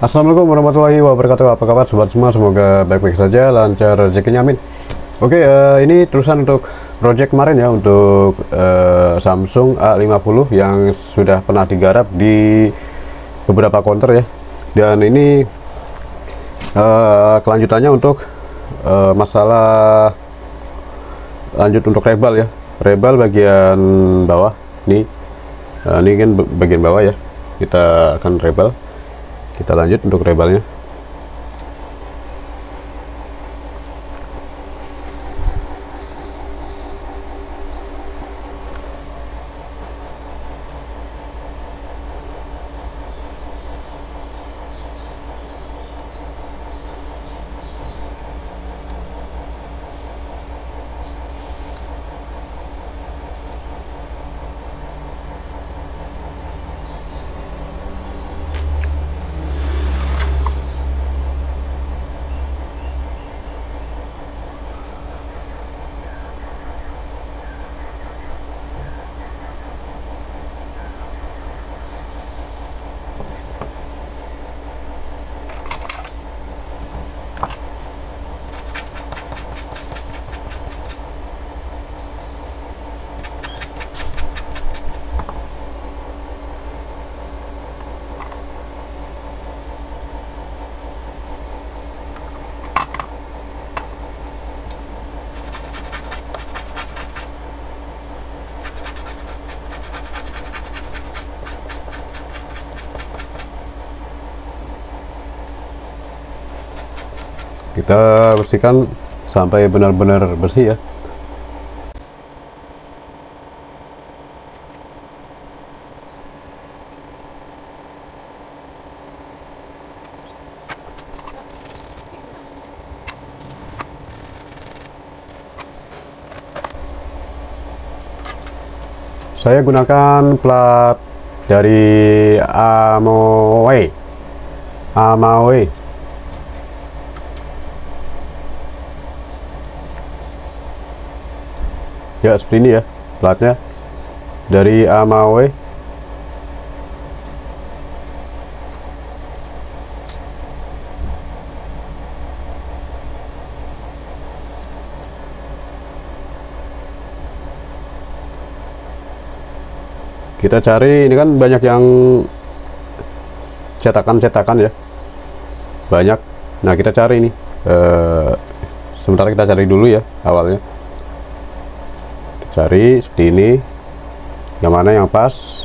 Assalamualaikum warahmatullahi wabarakatuh. Apa kabar sobat semua? Semoga baik-baik saja lancar rezekinya amin. Oke uh, ini terusan untuk project kemarin ya untuk uh, Samsung A50 yang sudah pernah digarap di beberapa counter ya. Dan ini uh, kelanjutannya untuk uh, masalah lanjut untuk rebel ya. Rebel bagian bawah nih. Uh, ini kan bagian bawah ya. Kita akan rebel kita lanjut untuk rebelnya kita bersihkan sampai benar-benar bersih ya. Saya gunakan plat dari Amoe Amawe ya seperti ini ya platnya. Dari Amawe kita cari ini kan banyak yang cetakan-cetakan ya. Banyak. Nah kita cari ini. Eh, sementara kita cari dulu ya awalnya cari seperti ini yang mana yang pas?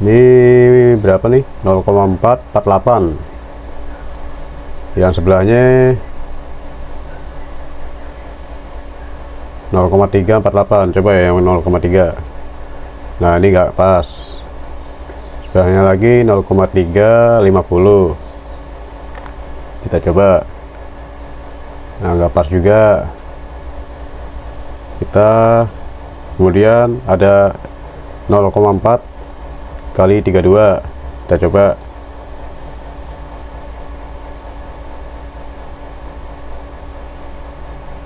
Ini berapa nih? 0,448 yang sebelahnya 0,348 coba ya yang 0,3 nah ini enggak pas. Sebelahnya lagi 0,350 kita coba. Nah enggak pas juga. Kita kemudian ada 0,4 kali 32 kita coba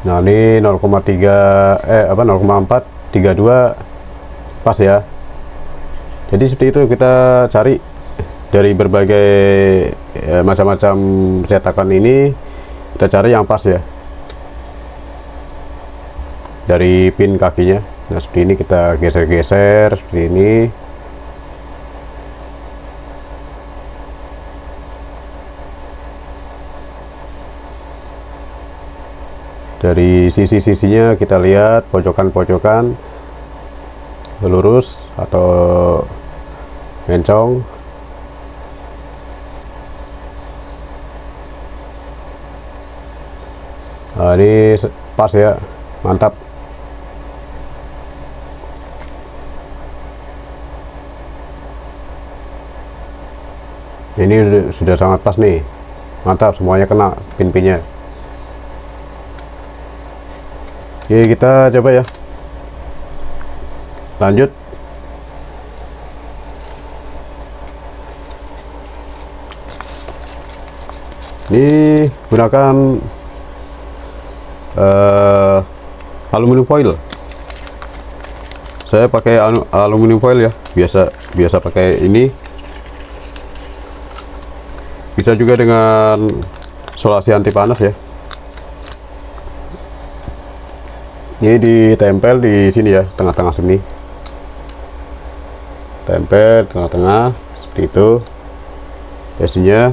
nah ini 0,3 eh apa 0,432 pas ya. Jadi seperti itu kita cari dari berbagai eh, macam-macam cetakan ini kita cari yang pas ya. Dari pin kakinya. Nah seperti ini kita geser-geser seperti ini dari sisi-sisinya kita lihat pojokan-pojokan lurus atau mencong nah, ini pas ya mantap. Ini sudah sangat pas nih. Mantap semuanya kena pin-pinnya Oke kita coba ya. Lanjut. Ini gunakan uh, aluminium foil. Saya pakai aluminium foil ya. Biasa biasa pakai ini. Bisa juga dengan solasi anti panas ya ini ditempel di sini ya tengah-tengah sini. Tempel tengah-tengah seperti itu. Biasanya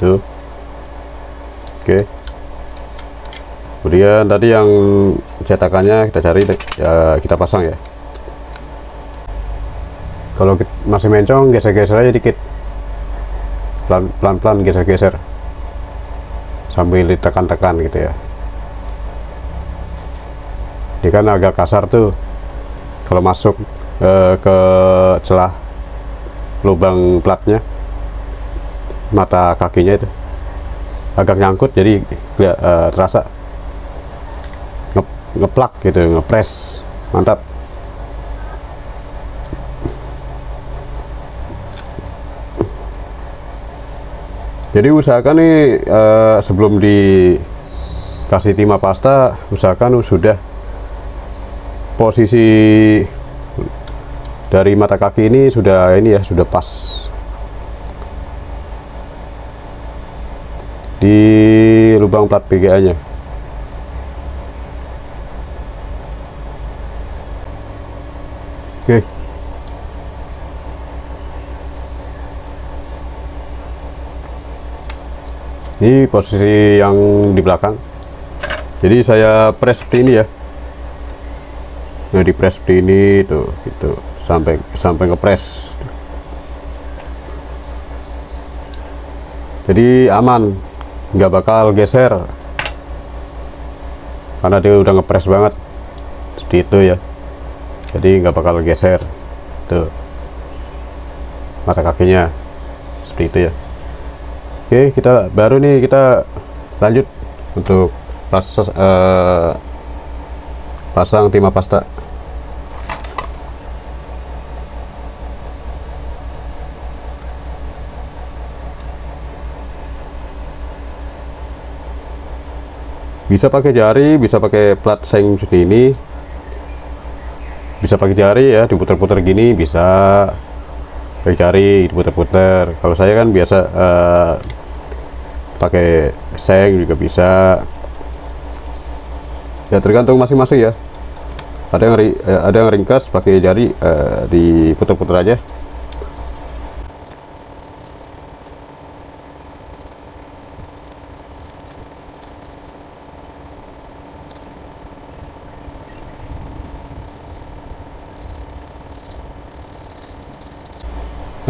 tuh oke. Kemudian tadi yang cetakannya kita cari ya kita pasang ya. Kalau masih mencong geser-geser aja dikit. Pelan-pelan geser-geser. Sambil ditekan-tekan gitu ya ini kan agak kasar tuh. Kalau masuk eh, ke celah lubang platnya mata kakinya itu agak nyangkut jadi eh, terasa nge ngeplak gitu ngepres mantap. Jadi usahakan nih eh, sebelum dikasih timah pasta usahakan sudah posisi dari mata kaki ini sudah ini ya sudah pas. Di lubang plat PGA nya. Oke. Ini posisi yang di belakang. Jadi saya press seperti ini ya nah di press seperti ini tuh gitu. Sampai sampai ke press jadi aman nggak bakal geser. Karena dia udah ngepres banget. Seperti itu ya. Jadi nggak bakal geser tuh. Mata kakinya seperti itu ya. Oke kita baru nih kita lanjut untuk pas uh, pasang timah pasta bisa pakai jari bisa pakai plat seng seperti ini bisa pakai jari ya diputar-putar gini bisa. Pakai jari diputar-putar kalau saya kan biasa uh, pakai seng juga bisa. Ya tergantung masing-masing ya. Ada yang eh, ada yang ringkas pakai jari uh, diputar-putar aja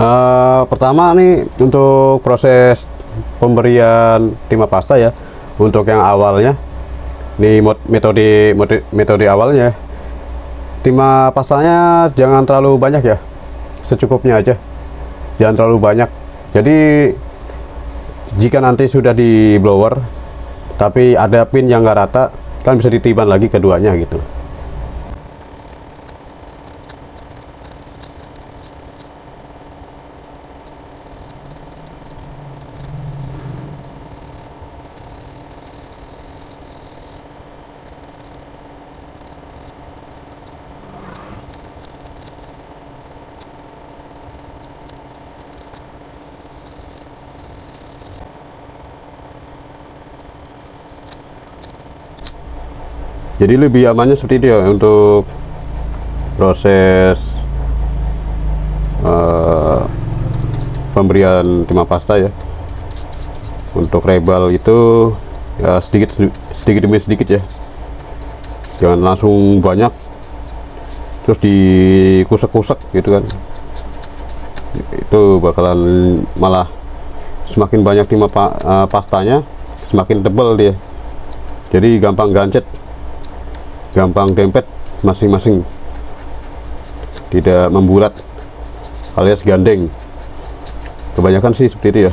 Uh, pertama nih untuk proses pemberian timah pasta ya untuk yang awalnya ini metode metode awalnya timah pastanya jangan terlalu banyak ya secukupnya aja jangan terlalu banyak. Jadi jika nanti sudah di blower tapi ada pin yang nggak rata kan bisa ditiban lagi keduanya gitu jadi lebih amannya seperti itu ya untuk proses uh, pemberian timah pasta ya. Untuk rebel itu ya sedikit sedikit demi sedikit ya. Jangan langsung banyak terus dikusek-kusek gitu kan. Itu bakalan malah semakin banyak timah pa, uh, pastanya semakin tebal dia. Jadi gampang gancet gampang dempet masing-masing. Tidak membulat alias gandeng. Kebanyakan sih seperti itu ya.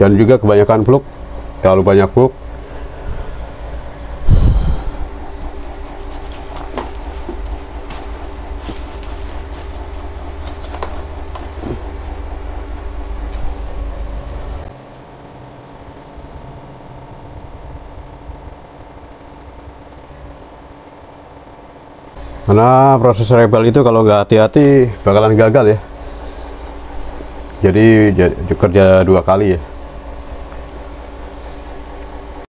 Dan juga kebanyakan pluk terlalu banyak pluk karena proses rebel itu kalau nggak hati-hati bakalan gagal ya. Jadi, kerja dua kali ya